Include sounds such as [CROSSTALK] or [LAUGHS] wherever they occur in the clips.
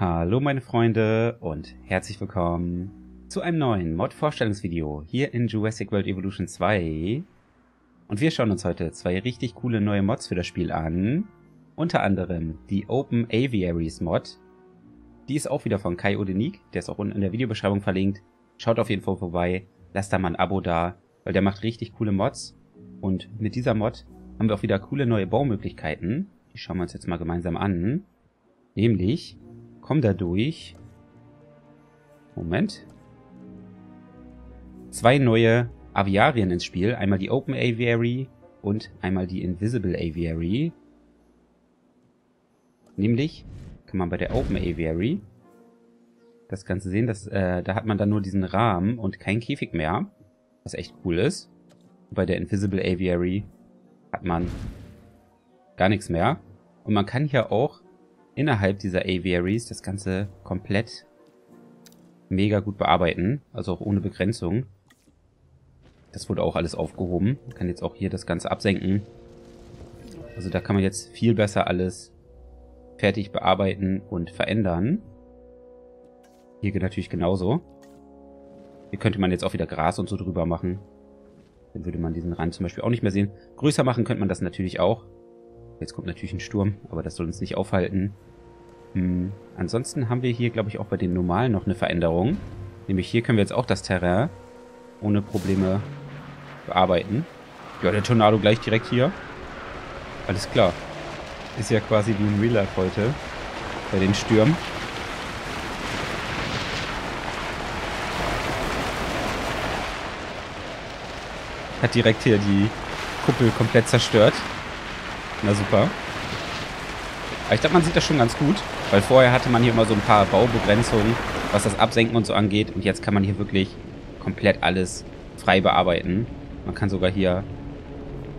Hallo meine Freunde und herzlich willkommen zu einem neuen Mod-Vorstellungsvideo hier in Jurassic World Evolution 2. Und wir schauen uns heute zwei richtig coole neue Mods für das Spiel an. Unter anderem die Open Aviaries Mod. Die ist auch wieder von Kai Odenik, der ist auch unten in der Videobeschreibung verlinkt. Schaut auf jeden Fall vorbei, lasst da mal ein Abo da, weil der macht richtig coole Mods. Und mit dieser Mod haben wir auch wieder coole neue Baumöglichkeiten. Die schauen wir uns jetzt mal gemeinsam an. Nämlich kommen dadurch... Moment. Zwei neue Aviarien ins Spiel. Einmal die Open Aviary und einmal die Invisible Aviary. Nämlich kann man bei der Open Aviary das Ganze sehen. dass, äh, da hat man dann nur diesen Rahmen und keinen Käfig mehr. Was echt cool ist. bei der Invisible Aviary hat man gar nichts mehr. Und man kann hier auch innerhalb dieser Aviaries das Ganze komplett mega gut bearbeiten. Also auch ohne Begrenzung. Das wurde auch alles aufgehoben. Man kann jetzt auch hier das Ganze absenken. Also da kann man jetzt viel besser alles fertig bearbeiten und verändern. Hier geht natürlich genauso. Hier könnte man jetzt auch wieder Gras und so drüber machen. Dann würde man diesen Rand zum Beispiel auch nicht mehr sehen. Größer machen könnte man das natürlich auch. Jetzt kommt natürlich ein Sturm, aber das soll uns nicht aufhalten. Hm. Ansonsten haben wir hier, glaube ich, auch bei den normalen noch eine Veränderung. Nämlich hier können wir jetzt auch das Terrain ohne Probleme bearbeiten. Ja, der Tornado gleich direkt hier. Alles klar. Ist ja quasi wie in Real Life heute. Bei den Stürmen. Hat direkt hier die Kuppel komplett zerstört. Na super. Aber ich glaube, man sieht das schon ganz gut. Weil vorher hatte man hier immer so ein paar Baubegrenzungen, was das Absenken und so angeht. Und jetzt kann man hier wirklich komplett alles frei bearbeiten. Man kann sogar hier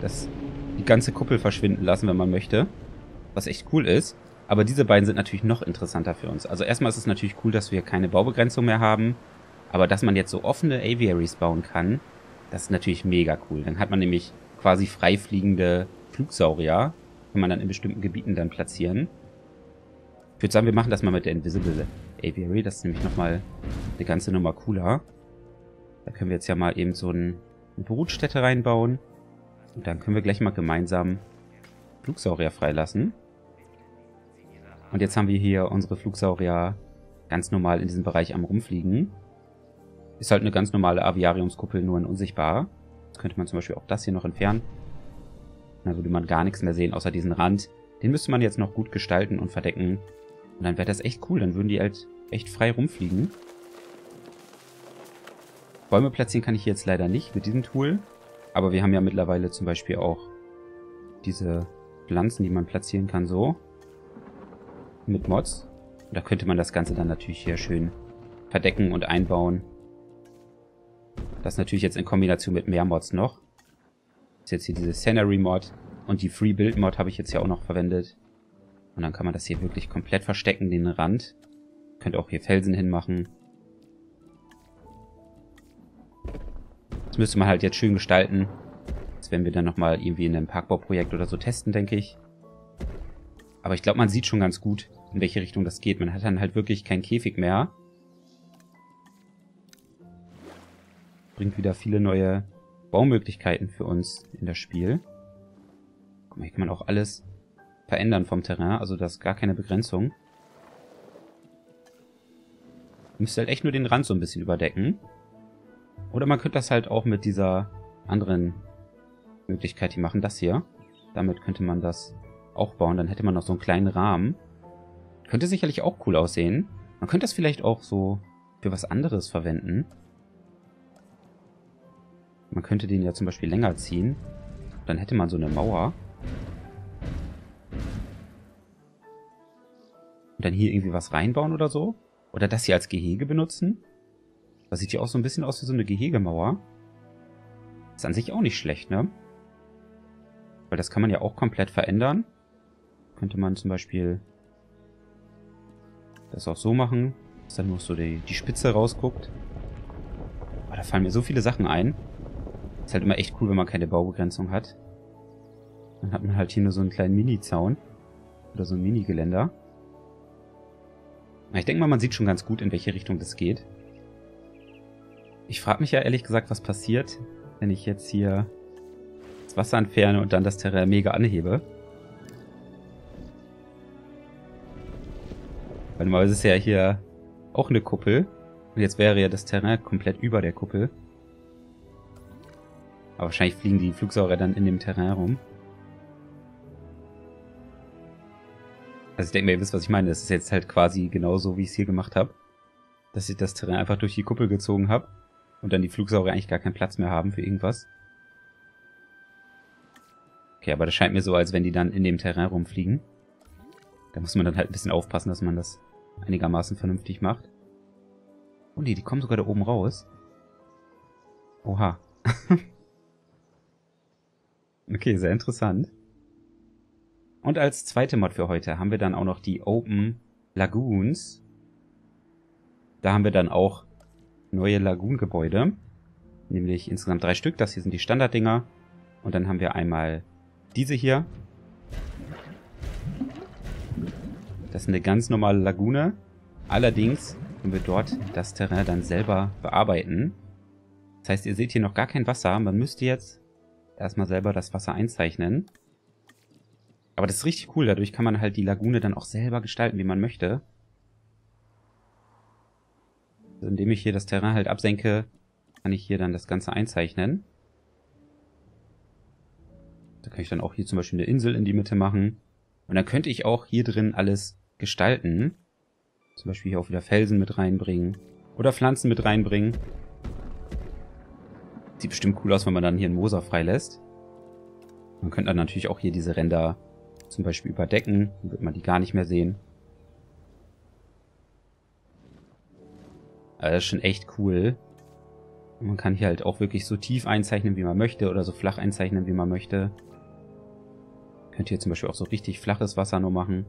das, die ganze Kuppel verschwinden lassen, wenn man möchte. Was echt cool ist. Aber diese beiden sind natürlich noch interessanter für uns. Also erstmal ist es natürlich cool, dass wir keine Baubegrenzung mehr haben. Aber dass man jetzt so offene Aviaries bauen kann, das ist natürlich mega cool. Dann hat man nämlich quasi frei fliegende Flugsaurier. Kann man dann in bestimmten Gebieten dann platzieren. Ich würde sagen, wir machen das mal mit der Invisible Aviary. Das ist nämlich nochmal eine ganze Nummer cooler. Da können wir jetzt ja mal eben so ein, eine Brutstätte reinbauen. Und dann können wir gleich mal gemeinsam Flugsaurier freilassen. Und jetzt haben wir hier unsere Flugsaurier ganz normal in diesem Bereich am rumfliegen. Ist halt eine ganz normale Aviariumskuppel, nur in unsichtbar. Jetzt könnte man zum Beispiel auch das hier noch entfernen. Dann würde man gar nichts mehr sehen, außer diesen Rand. Den müsste man jetzt noch gut gestalten und verdecken. Und dann wäre das echt cool. Dann würden die halt echt frei rumfliegen. Bäume platzieren kann ich jetzt leider nicht mit diesem Tool. Aber wir haben ja mittlerweile zum Beispiel auch diese Pflanzen, die man platzieren kann, so. Mit Mods. Und da könnte man das Ganze dann natürlich hier schön verdecken und einbauen. Das natürlich jetzt in Kombination mit mehr Mods noch. Das ist jetzt hier diese Scenery Mod. Und die Free Build Mod habe ich jetzt ja auch noch verwendet. Und dann kann man das hier wirklich komplett verstecken, den Rand. Könnt auch hier Felsen hinmachen. Das müsste man halt jetzt schön gestalten. Das werden wir dann nochmal irgendwie in einem Parkbauprojekt oder so testen, denke ich. Aber ich glaube, man sieht schon ganz gut, in welche Richtung das geht. Man hat dann halt wirklich keinen Käfig mehr. Bringt wieder viele neue Baumöglichkeiten für uns in das Spiel. Guck mal, hier kann man auch alles verändern vom Terrain, also das ist gar keine Begrenzung. Müsst halt echt nur den Rand so ein bisschen überdecken. Oder man könnte das halt auch mit dieser anderen Möglichkeit hier machen, das hier. Damit könnte man das auch bauen, dann hätte man noch so einen kleinen Rahmen. Könnte sicherlich auch cool aussehen. Man könnte das vielleicht auch so für was anderes verwenden. Man könnte den ja zum Beispiel länger ziehen. Dann hätte man so eine Mauer. Und dann hier irgendwie was reinbauen oder so. Oder das hier als Gehege benutzen. Das sieht ja auch so ein bisschen aus wie so eine Gehegemauer. Ist an sich auch nicht schlecht, ne? Weil das kann man ja auch komplett verändern. Könnte man zum Beispiel das auch so machen, dass dann nur so die, die Spitze rausguckt. Aber da fallen mir so viele Sachen ein. Ist halt immer echt cool, wenn man keine Baubegrenzung hat. Dann hat man halt hier nur so einen kleinen Mini-Zaun. Oder so ein Mini-Geländer. Ich denke mal, man sieht schon ganz gut, in welche Richtung das geht. Ich frage mich ja ehrlich gesagt, was passiert, wenn ich jetzt hier das Wasser entferne und dann das Terrain mega anhebe. Weil normalerweise ist ja hier auch eine Kuppel. Und jetzt wäre ja das Terrain komplett über der Kuppel. Aber wahrscheinlich fliegen die Flugsaurier dann in dem Terrain rum. Also ich denke mir, ihr wisst, was ich meine. Das ist jetzt halt quasi genauso, wie ich es hier gemacht habe. Dass ich das Terrain einfach durch die Kuppel gezogen habe. Und dann die Flugsaurier eigentlich gar keinen Platz mehr haben für irgendwas. Okay, aber das scheint mir so, als wenn die dann in dem Terrain rumfliegen. Da muss man dann halt ein bisschen aufpassen, dass man das einigermaßen vernünftig macht. Oh nee, die kommen sogar da oben raus. Oha. [LAUGHS] okay, sehr interessant. Und als zweite Mod für heute haben wir dann auch noch die Open Lagoons. Da haben wir dann auch neue Lagoon-Gebäude. Nämlich insgesamt drei Stück. Das hier sind die Standarddinger. Und dann haben wir einmal diese hier. Das ist eine ganz normale Lagune. Allerdings können wir dort das Terrain dann selber bearbeiten. Das heißt, ihr seht hier noch gar kein Wasser. Man müsste jetzt erstmal selber das Wasser einzeichnen. Aber das ist richtig cool. Dadurch kann man halt die Lagune dann auch selber gestalten, wie man möchte. Also indem ich hier das Terrain halt absenke, kann ich hier dann das Ganze einzeichnen. Da kann ich dann auch hier zum Beispiel eine Insel in die Mitte machen. Und dann könnte ich auch hier drin alles gestalten. Zum Beispiel hier auch wieder Felsen mit reinbringen. Oder Pflanzen mit reinbringen. Sieht bestimmt cool aus, wenn man dann hier einen Moser freilässt. Man könnte dann natürlich auch hier diese Ränder zum Beispiel überdecken. Dann wird man die gar nicht mehr sehen. Also das ist schon echt cool. man kann hier halt auch wirklich so tief einzeichnen, wie man möchte. Oder so flach einzeichnen, wie man möchte. Könnt ihr zum Beispiel auch so richtig flaches Wasser nur machen.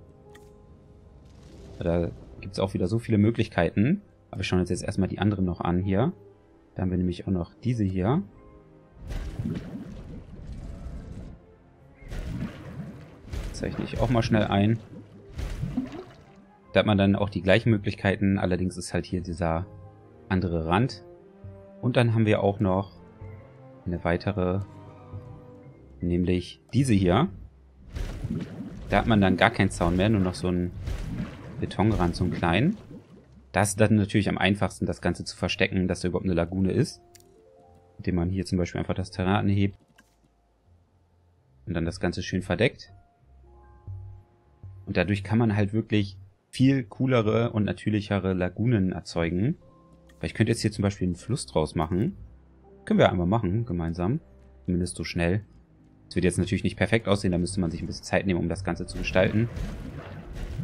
Da gibt es auch wieder so viele Möglichkeiten. Aber wir schauen uns jetzt erstmal die anderen noch an hier. Da haben wir nämlich auch noch diese hier. Zeichne ich auch mal schnell ein. Da hat man dann auch die gleichen Möglichkeiten. Allerdings ist halt hier dieser andere Rand. Und dann haben wir auch noch eine weitere, nämlich diese hier. Da hat man dann gar keinen Zaun mehr, nur noch so einen Betonrand, so einen kleinen. Da ist dann natürlich am einfachsten, das Ganze zu verstecken, dass da überhaupt eine Lagune ist. Indem man hier zum Beispiel einfach das Terrain anhebt. Und dann das Ganze schön verdeckt. Und dadurch kann man halt wirklich viel coolere und natürlichere Lagunen erzeugen. Weil ich könnte jetzt hier zum Beispiel einen Fluss draus machen. Können wir einmal machen, gemeinsam. Zumindest so schnell. Das wird jetzt natürlich nicht perfekt aussehen, da müsste man sich ein bisschen Zeit nehmen, um das Ganze zu gestalten.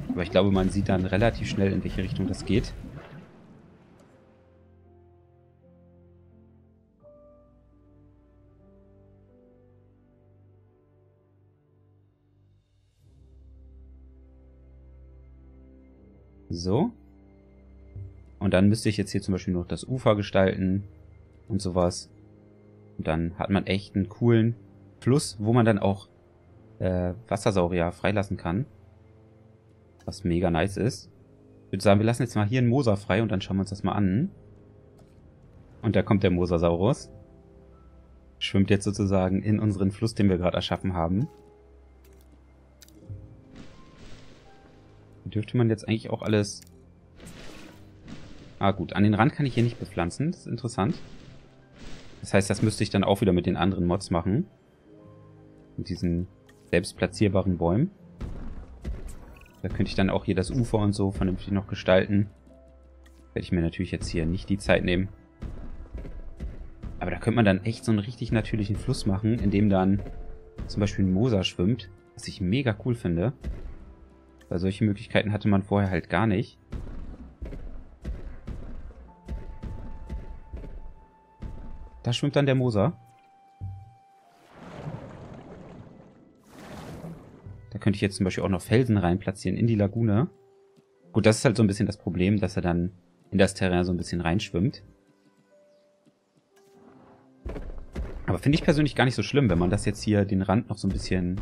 Aber ich glaube, man sieht dann relativ schnell, in welche Richtung das geht. So. Und dann müsste ich jetzt hier zum Beispiel noch das Ufer gestalten und sowas. Und dann hat man echt einen coolen Fluss, wo man dann auch äh, Wassersaurier freilassen kann. Was mega nice ist. Ich würde sagen, wir lassen jetzt mal hier einen Moser frei und dann schauen wir uns das mal an. Und da kommt der Mosasaurus. Schwimmt jetzt sozusagen in unseren Fluss, den wir gerade erschaffen haben. Dürfte man jetzt eigentlich auch alles Ah gut, an den Rand kann ich hier nicht bepflanzen. Das ist interessant. Das heißt, das müsste ich dann auch wieder mit den anderen Mods machen. Mit diesen selbstplatzierbaren Bäumen. Da könnte ich dann auch hier das Ufer und so vernünftig noch gestalten. Werde ich mir natürlich jetzt hier nicht die Zeit nehmen. Aber da könnte man dann echt so einen richtig natürlichen Fluss machen, in dem dann zum Beispiel ein Moser schwimmt. Was ich mega cool finde. Weil solche Möglichkeiten hatte man vorher halt gar nicht. Da schwimmt dann der Moser. Da könnte ich jetzt zum Beispiel auch noch Felsen reinplatzieren in die Lagune. Gut, das ist halt so ein bisschen das Problem, dass er dann in das Terrain so ein bisschen reinschwimmt. Aber finde ich persönlich gar nicht so schlimm, wenn man das jetzt hier den Rand noch so ein bisschen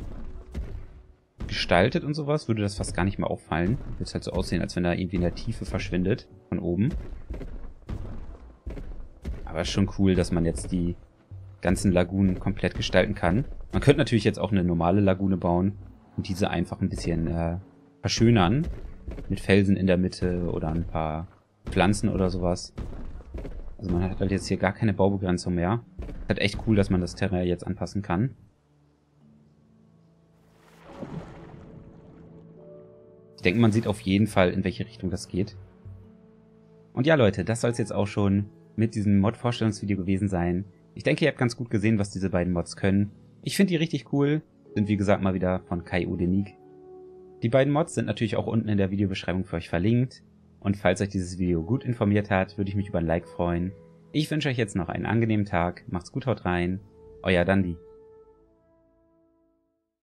gestaltet und sowas, würde das fast gar nicht mehr auffallen. Es halt so aussehen, als wenn er irgendwie in der Tiefe verschwindet. Von oben. Aber schon cool, dass man jetzt die ganzen Lagunen komplett gestalten kann. Man könnte natürlich jetzt auch eine normale Lagune bauen und diese einfach ein bisschen äh, verschönern. Mit Felsen in der Mitte oder ein paar Pflanzen oder sowas. Also man hat halt jetzt hier gar keine Baubegrenzung mehr. Ist halt echt cool, dass man das Terrain jetzt anpassen kann. Denke, man sieht auf jeden Fall, in welche Richtung das geht. Und ja, Leute, das soll es jetzt auch schon mit diesem Mod-Vorstellungsvideo gewesen sein. Ich denke, ihr habt ganz gut gesehen, was diese beiden Mods können. Ich finde die richtig cool. Sind wie gesagt mal wieder von Kai Udenik. Die beiden Mods sind natürlich auch unten in der Videobeschreibung für euch verlinkt. Und falls euch dieses Video gut informiert hat, würde ich mich über ein Like freuen. Ich wünsche euch jetzt noch einen angenehmen Tag. Macht's gut, haut rein. Euer Dandy.